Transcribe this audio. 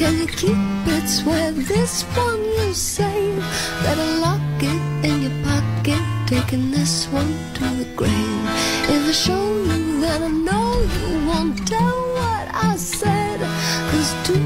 Can you keep it? Swear this one you save. Better lock it in your pocket, taking this one to the grave. If I show you, then I know you won't tell what I said. Cause two